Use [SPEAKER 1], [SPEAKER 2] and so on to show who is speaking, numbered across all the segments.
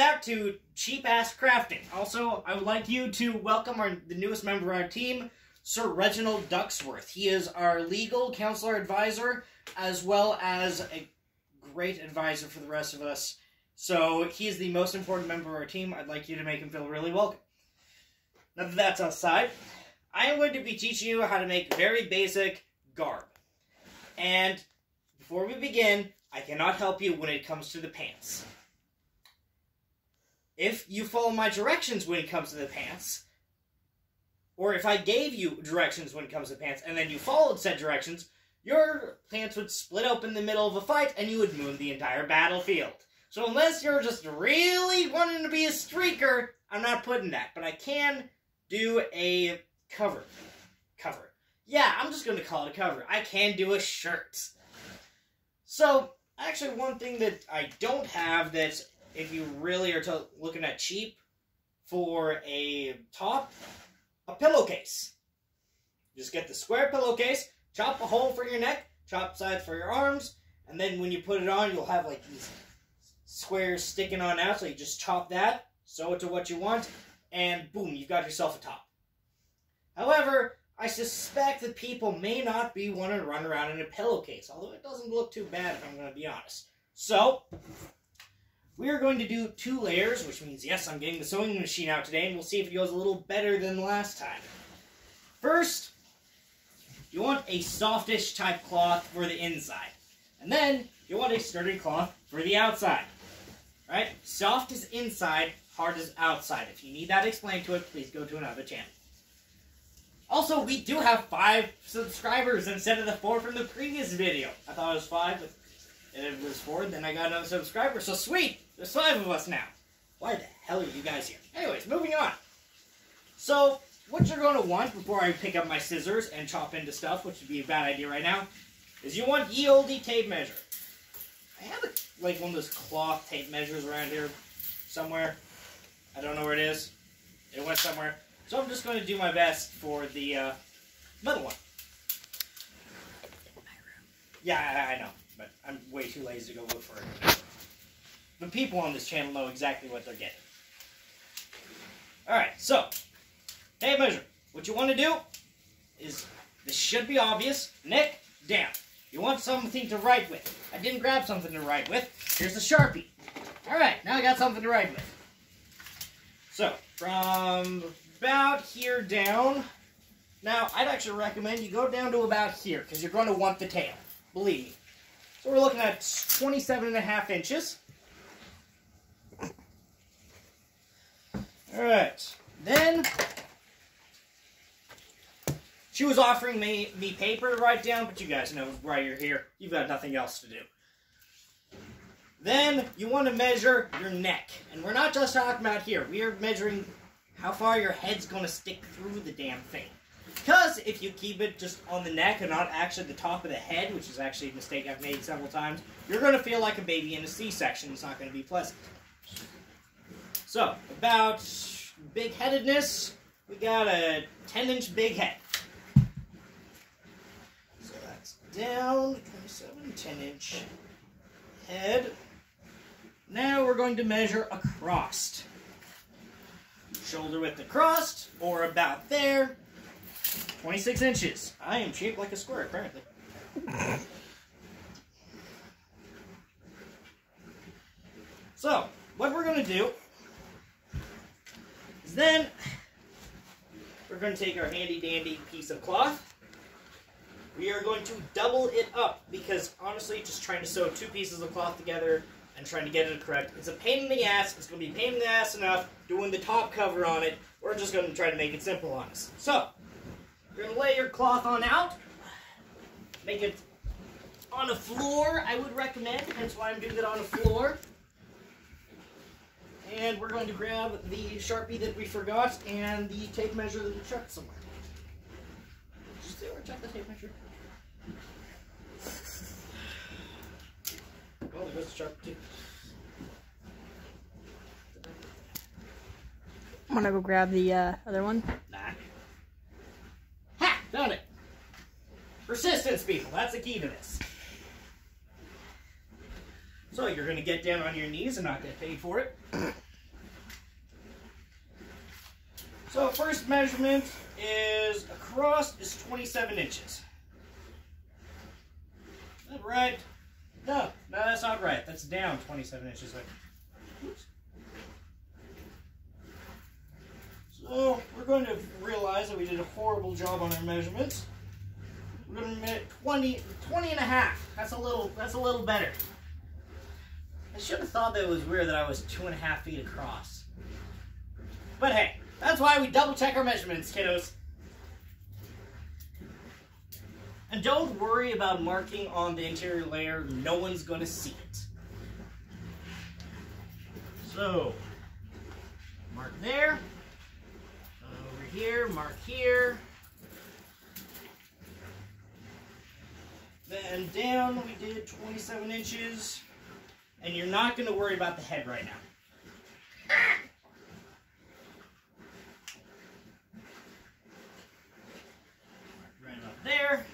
[SPEAKER 1] back to Cheap Ass Crafting. Also, I would like you to welcome our the newest member of our team, Sir Reginald Ducksworth. He is our legal counselor advisor, as well as a great advisor for the rest of us. So he is the most important member of our team. I'd like you to make him feel really welcome. Now that that's outside, I am going to be teaching you how to make very basic garb. And before we begin, I cannot help you when it comes to the pants. If you follow my directions when it comes to the pants, or if I gave you directions when it comes to pants and then you followed said directions, your pants would split open in the middle of a fight and you would moon the entire battlefield. So unless you're just really wanting to be a streaker, I'm not putting that. But I can do a cover. Cover. Yeah, I'm just going to call it a cover. I can do a shirt. So, actually, one thing that I don't have that if you really are to- looking at cheap for a top, a pillowcase. Just get the square pillowcase, chop a hole for your neck, chop sides for your arms, and then when you put it on, you'll have like these squares sticking on out. So you just chop that, sew it to what you want, and boom, you've got yourself a top. However, I suspect that people may not be wanting to run around in a pillowcase, although it doesn't look too bad if I'm going to be honest. So, we are going to do two layers, which means, yes, I'm getting the sewing machine out today, and we'll see if it goes a little better than last time. First, you want a softish type cloth for the inside. And then, you want a sturdy cloth for the outside. Right? Soft is inside, hard is outside. If you need that explained to it, please go to another channel. Also, we do have five subscribers instead of the four from the previous video. I thought it was five, but it was four, then I got another subscriber. So sweet! There's five of us now. Why the hell are you guys here? Anyways, moving on. So, what you're going to want before I pick up my scissors and chop into stuff, which would be a bad idea right now, is you want ye olde tape measure. I have a, like one of those cloth tape measures around here somewhere. I don't know where it is. It went somewhere. So I'm just going to do my best for the uh, metal one. Yeah, I, I know, but I'm way too lazy to go look for it. The people on this channel know exactly what they're getting. Alright, so, tape measure. What you want to do is, this should be obvious, neck down. You want something to write with. I didn't grab something to write with. Here's a Sharpie. Alright, now I got something to write with. So, from about here down, now I'd actually recommend you go down to about here, because you're going to want the tail. Believe me. So we're looking at 27 and a half inches. Alright, then she was offering me, me paper to write down, but you guys know why you're here. You've got nothing else to do. Then you want to measure your neck. And we're not just talking about here. We are measuring how far your head's going to stick through the damn thing. Because if you keep it just on the neck and not actually the top of the head, which is actually a mistake I've made several times, you're going to feel like a baby in a C-section. It's not going to be pleasant. So, about big-headedness, we got a 10-inch big head. So that's down, 27, 10-inch head. Now we're going to measure across. Shoulder width across, or about there, 26 inches. I am shaped like a square, apparently. So, what we're going to do then we're going to take our handy dandy piece of cloth. We are going to double it up because honestly, just trying to sew two pieces of cloth together and trying to get it correct, it's a pain in the ass. It's going to be a pain in the ass enough doing the top cover on it. We're just going to try to make it simple on us. So, you're going to lay your cloth on out. Make it on the floor, I would recommend, hence why I'm doing it on the floor. And we're going to grab the Sharpie that we forgot and the tape measure that we chucked somewhere. Did you see where I chucked the tape measure? Oh, there goes the Sharpie too.
[SPEAKER 2] I'm gonna go grab the uh, other one.
[SPEAKER 1] Nah. Ha! Found it! Persistence, people. That's the key to this. So you're going to get down on your knees and not get paid for it. So first measurement is across is 27 inches. That right? No, no, that's not right. That's down 27 inches. Oops. So we're going to realize that we did a horrible job on our measurements. We're going to make 20, 20 and a half. That's a little, that's a little better. I should have thought that it was weird that I was two and a half feet across. But hey, that's why we double check our measurements, kiddos. And don't worry about marking on the interior layer. No one's going to see it. So, mark there. Over here, mark here. Then down, we did 27 inches. And you're not going to worry about the head right now. Right up there.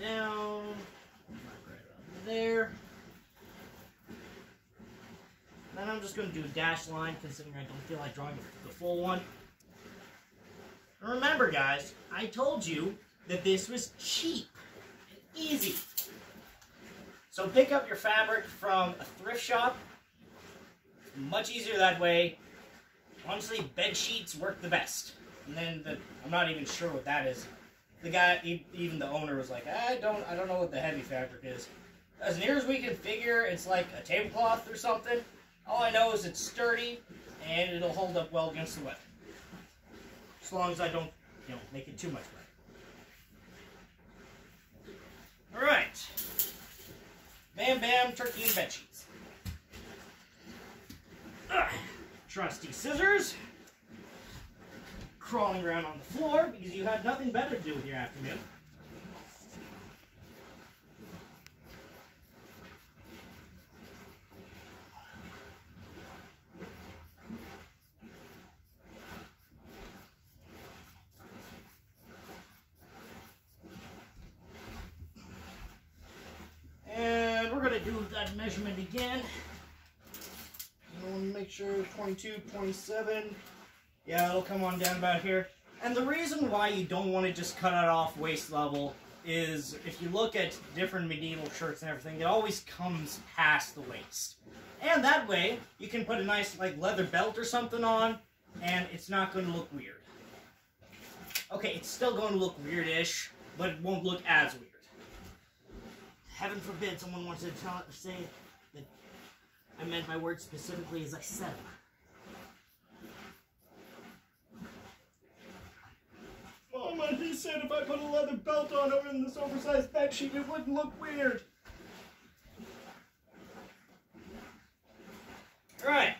[SPEAKER 1] Down. There. Then I'm just going to do a dash line, considering I don't feel like drawing the full one. And remember, guys, I told you that this was cheap and easy. So pick up your fabric from a thrift shop. Much easier that way. Honestly, bed sheets work the best. And then the, I'm not even sure what that is. The guy, even the owner, was like, I don't, I don't know what the heavy fabric is. As near as we can figure, it's like a tablecloth or something. All I know is it's sturdy and it'll hold up well against the weather. As long as I don't, you know, make it too much wet. All right. Bam Bam Turkey and. Ugh. Trusty scissors. Crawling around on the floor because you had nothing better to do with your afternoon. And we're gonna do that measurement again. I want to make sure 22, 27. Yeah, it'll come on down about here. And the reason why you don't want to just cut it off waist level is if you look at different medieval shirts and everything, it always comes past the waist. And that way, you can put a nice like leather belt or something on, and it's not going to look weird. Okay, it's still going to look weirdish, but it won't look as weird. Heaven forbid someone wants to tell, say that I meant my words specifically as I said them. Oh, Mama, he said if I put a leather belt on over in this oversized bed sheet, it wouldn't look weird. Right.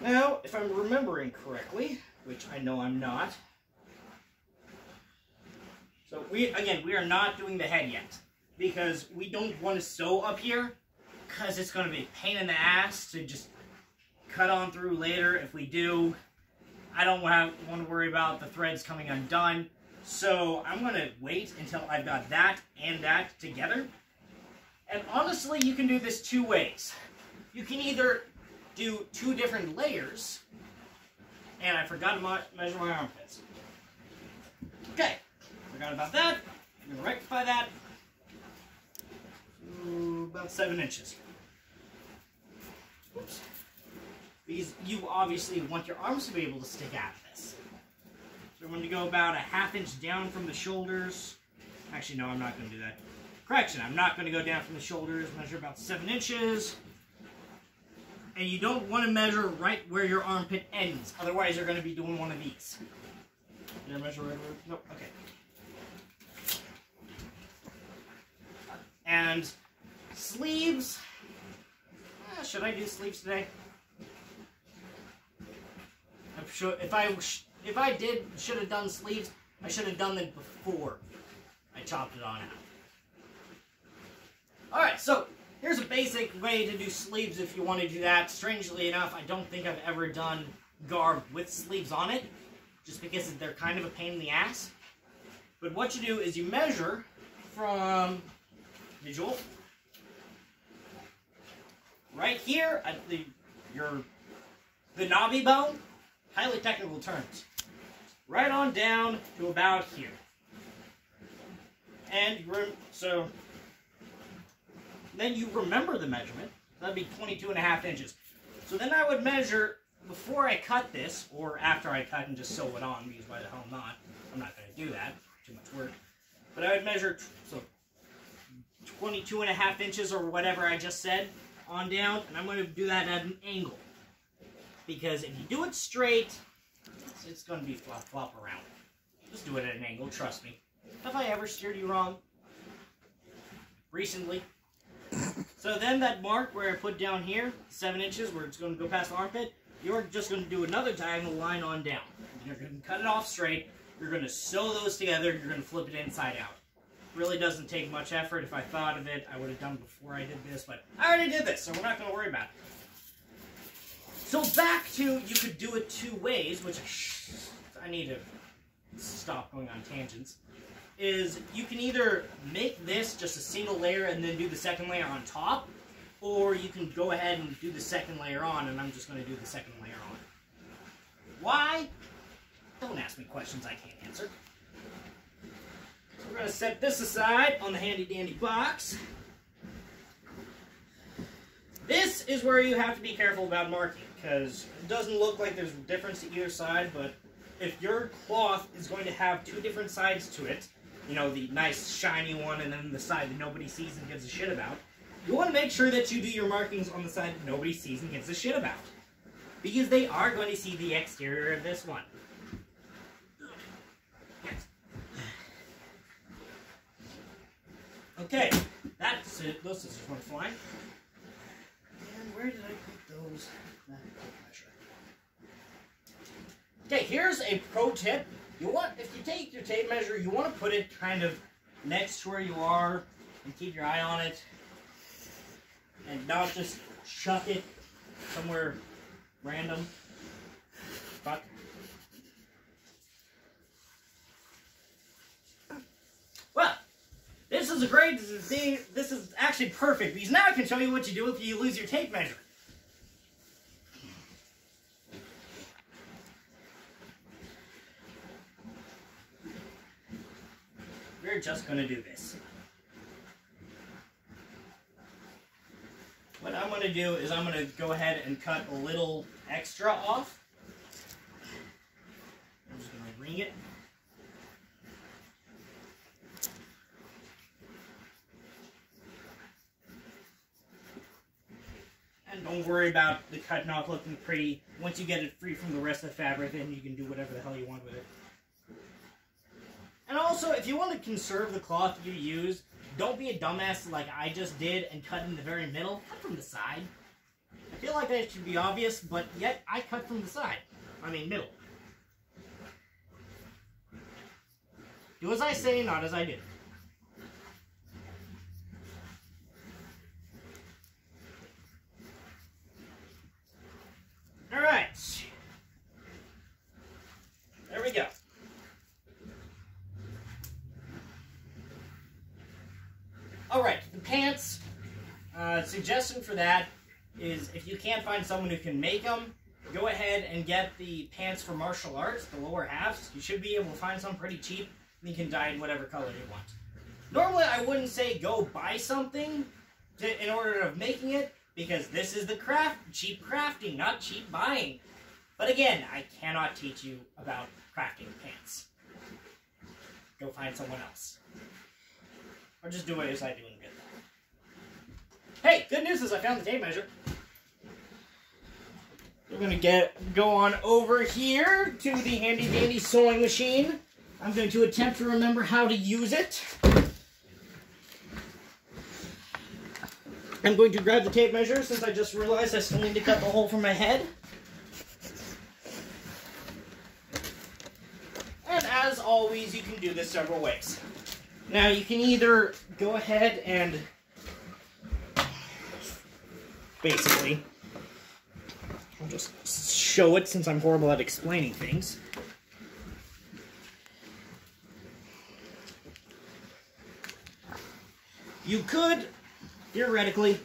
[SPEAKER 1] Now, if I'm remembering correctly, which I know I'm not, so we again we are not doing the head yet because we don't want to sew up here because it's going to be a pain in the ass to just cut on through later. If we do, I don't to, want to worry about the threads coming undone. So I'm going to wait until I've got that and that together. And honestly, you can do this two ways. You can either do two different layers, and I forgot to measure my armpits. Okay, forgot about that. I'm going to rectify that. About seven inches. Oops. Because you obviously want your arms to be able to stick out of this. So I'm going to go about a half inch down from the shoulders. Actually, no, I'm not going to do that. Correction, I'm not going to go down from the shoulders. Measure about seven inches. And you don't want to measure right where your armpit ends. Otherwise, you're going to be doing one of these. Did I measure right where? Nope. Okay. And sleeves. Uh, should I do sleeves today? I'm sure if I if I did should have done sleeves, I should have done them before I chopped it on out. All right, so here's a basic way to do sleeves if you want to do that. Strangely enough, I don't think I've ever done garb with sleeves on it, just because they're kind of a pain in the ass. But what you do is you measure from right here at the your the knobby bone, highly technical terms. Right on down to about here. And so then you remember the measurement. That'd be 22 and a half inches. So then I would measure before I cut this, or after I cut and just sew it on, because why the hell not. I'm not going to do that. Too much work. But I would measure, so 22 and a half inches or whatever I just said on down, and I'm going to do that at an angle. Because if you do it straight, it's, going to be flop flop around. Just do it at an angle, trust me. Have I ever steered you wrong? Recently? So then that mark where I put down here, seven inches, where it's going to go past the armpit, you're just going to do another diagonal line on down. You're going to cut it off straight. You're going to sew those together. You're going to flip it inside out. Really doesn't take much effort. If I thought of it, I would have done before I did this, but I already did this, so we're not going to worry about it. So back to you could do it two ways, which I need to stop going on tangents. Is you can either make this just a single layer and then do the second layer on top, or you can go ahead and do the second layer on, and I'm just going to do the second layer on. Why? Don't ask me questions I can't answer. We're going to set this aside on the handy dandy box. This is where you have to be careful about marking, because it doesn't look like there's a difference to either side, but if your cloth is going to have two different sides to it, you know, the nice shiny one and then the side that nobody sees and gives a shit about, you want to make sure that you do your markings on the side that nobody sees and gives a shit about. Because they are going to see the exterior of this one. Okay, that's it. Those scissors went flying. And where did I put those? Okay, here's a pro tip. You want, if you take your tape measure, you want to put it kind of next to where you are and keep your eye on it and not just chuck it somewhere random. Fuck. Well, this is a great thing. This is actually perfect because now I can show you what you do if you lose your tape measure. We're just going to do this. What I'm going to do is I'm going to go ahead and cut a little extra off. I'm just going to ring it. And don't worry about the cutting off looking pretty. Once you get it free from the rest of the fabric, then you can do whatever the hell you want with it. And also, if you want to conserve the cloth you use, don't be a dumbass like I just did and cut in the very middle. Cut from the side. I feel like that should be obvious, but yet I cut from the side. I mean, middle. Do as I say, not as I do. Alright. There we go. Alright, the pants. Uh, suggestion for that is if you can't find someone who can make them, go ahead and get the pants for martial arts, the lower halves. You should be able to find some pretty cheap, and you can dye in whatever color you want. Normally, I wouldn't say go buy something to, in order of making it, because this is the craft, cheap crafting, not cheap buying. But again, I cannot teach you about crafting pants. Go find someone else. Or just do as I do that. Hey, good news is I found the tape measure. We're gonna get go on over here to the handy dandy sewing machine. I'm going to attempt to remember how to use it. I'm going to grab the tape measure since I just realized I still need to cut the hole for my head. And as always, you can do this several ways. Now you can either go ahead and basically I'll just show it since I'm horrible at explaining things. You could theoretically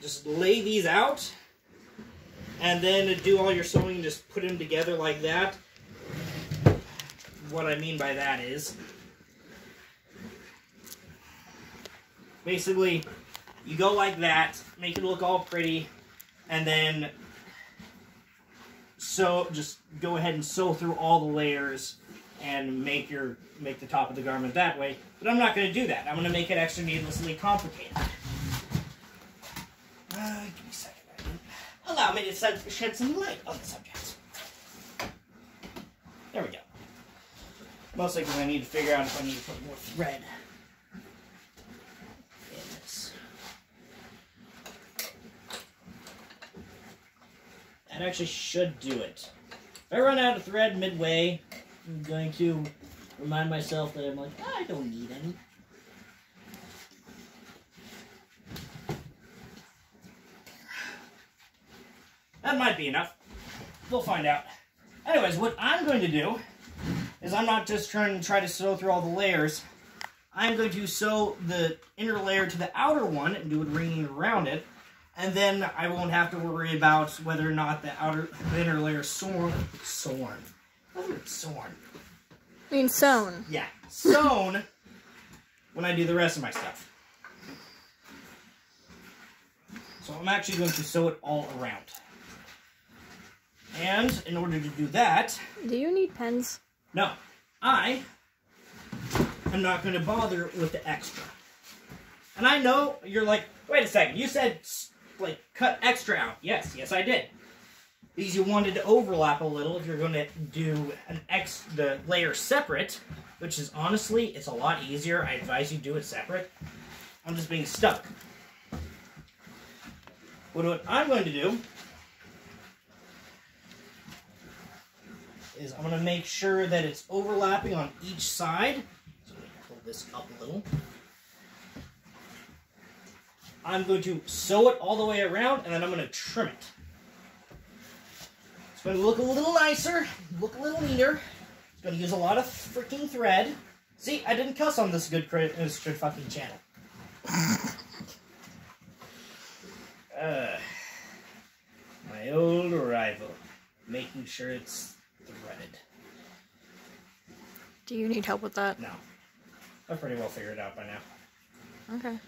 [SPEAKER 1] just lay these out, and then do all your sewing. and Just put them together like that. What I mean by that is, basically, you go like that, make it look all pretty, and then sew. Just go ahead and sew through all the layers and make your make the top of the garment that way. But I'm not going to do that. I'm going to make it extra needlessly complicated. Uh, give me a second. Allow me to shed shed some light on the subject. There we go. Mostly because I need to figure out if I need to put more thread in this. That actually should do it. If I run out of thread midway, I'm going to remind myself that I'm like, "Ah, I don't need any. That might be enough. We'll find out. Anyways, what I'm going to do is I'm not just trying to try to sew through all the layers. I'm going to sew the inner layer to the outer one and do a ringing around it. And then I won't have to worry about whether or not the outer, the inner layer is sewn. Sewn. Sewn.
[SPEAKER 2] I mean, sewn.
[SPEAKER 1] Yeah, sewn when I do the rest of my stuff. So I'm actually going to sew it all around. And in order to do that,
[SPEAKER 2] Do you need pens?
[SPEAKER 1] no, I am not going to bother with the extra. And I know you're like, wait a second, you said like cut extra out. Yes, yes I did. Because you wanted to overlap a little if you're going to do an X the layer separate, which is honestly it's a lot easier. I advise you do it separate. I'm just being stuck. But what I'm going to do is I'm going to make sure that it's overlapping on each side. So I'm going to pull this up a little. I'm going to sew it all the way around and then I'm going to trim it. It's going to look a little nicer, look a little neater. It's going to use a lot of freaking thread. See, I didn't cuss on this good, good fucking channel. Uh, my old rival, making sure it's threaded.
[SPEAKER 2] Do you need help with that?
[SPEAKER 1] No, I've pretty well figured it out by now.
[SPEAKER 2] Okay.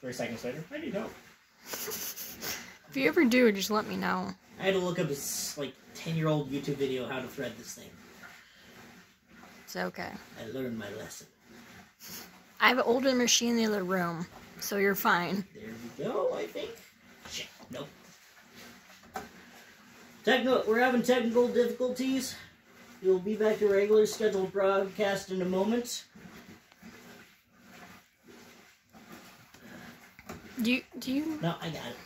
[SPEAKER 1] Three seconds later, I need help.
[SPEAKER 2] If you ever do, just let me know.
[SPEAKER 1] I had to look up this like ten year old YouTube video how to thread this thing.
[SPEAKER 2] It's okay.
[SPEAKER 1] I learned my lesson.
[SPEAKER 2] I have an older machine in the other room, so you're fine.
[SPEAKER 1] There we go. I think. Shit. Nope. Techno. We're having technical difficulties. We'll be back to regular scheduled broadcast in a moment.
[SPEAKER 2] Do you? Do you?
[SPEAKER 1] No, I got it.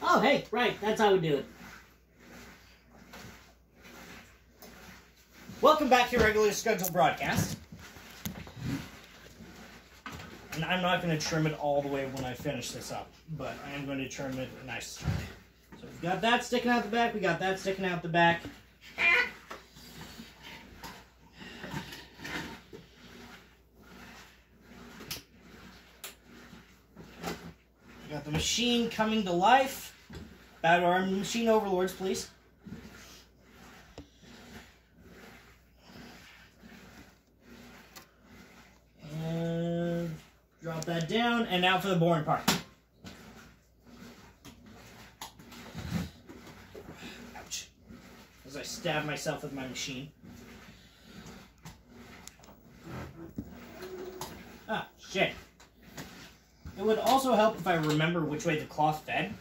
[SPEAKER 1] Oh, hey, right, that's how we do it. Welcome back to your regularly scheduled broadcast. And I'm not going to trim it all the way when I finish this up, but I am going to trim it nice. So we've got that sticking out the back, we got that sticking out the back. We got the machine coming to life. To our machine overlords, please. Drop that down, and now for the boring part. Ouch. As I stab myself with my machine. Ah, shit. It would also help if I remember which way the cloth fed.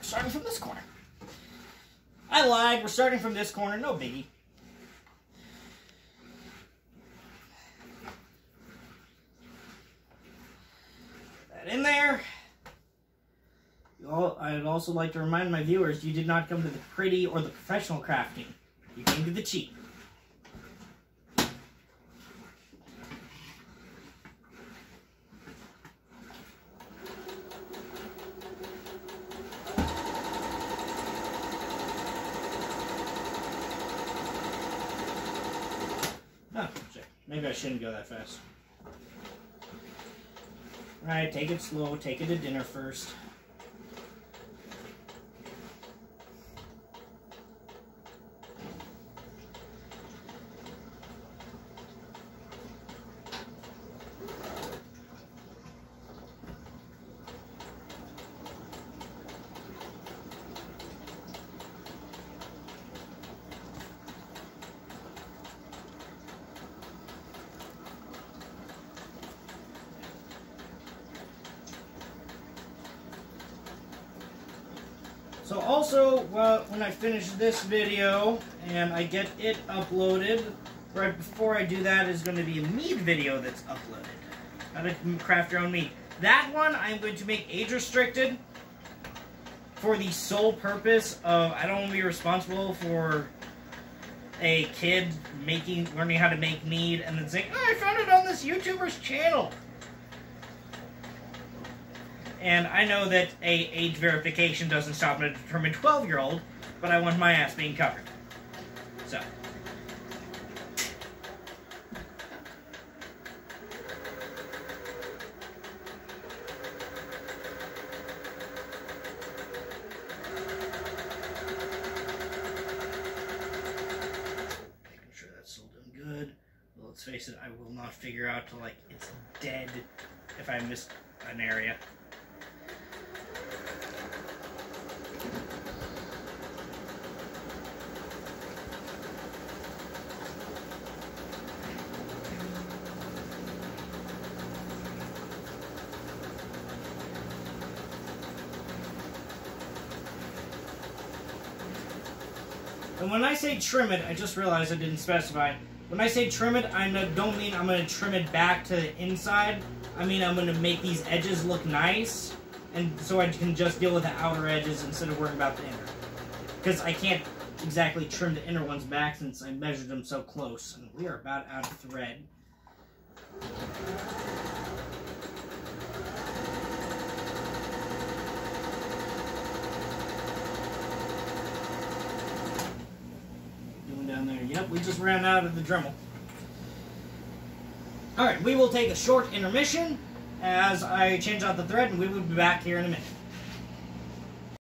[SPEAKER 1] Starting from this corner. I lied. We're starting from this corner. No biggie. That in there. Al- I'd also like to remind my viewers you did not come to the pretty or the professional crafting. You came to the cheap. Oh, shit. Maybe I shouldn't go that fast. Right, take it slow. Take it to dinner first. So also, well, when I finish this video and I get it uploaded, right before I do that is going to be a mead video that's uploaded. How to craft your own mead. That one I'm going to make age restricted for the sole purpose of I don't want to be responsible for a kid making learning how to make mead and then saying, oh, I found it on this YouTuber's channel. And I know that a age verification doesn't stop a determined 12 year old, but I want my ass being covered. So. Making sure that's good. Let's face it, I will not figure out till like it's dead if I miss an area. And when I say trim it, I just realized I didn't specify. When I say trim it, I don't mean I'm going to trim it back to the inside. I mean I'm going to make these edges look nice, and so I can just deal with the outer edges instead of worrying about the inner. Because I can't exactly trim the inner ones back since I measured them so close. And we are about out of thread. Down there. Yep, we just ran out of the Dremel. Alright, we will take a short intermission as I change out the thread and we will be back here in a minute.